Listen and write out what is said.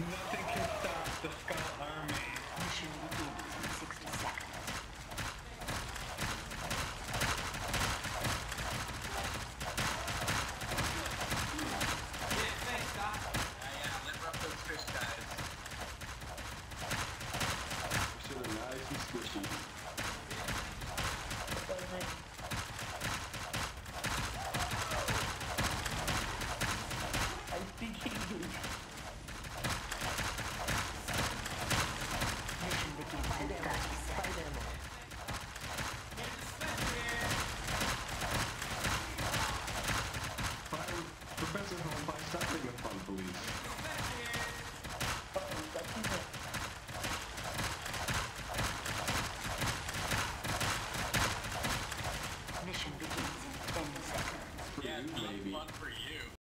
Nothing can stop the Skull Army. Mission begins in 60 seconds. I speak English. Professor Home by stopping upon police. Mission begins in seconds. Yeah, you.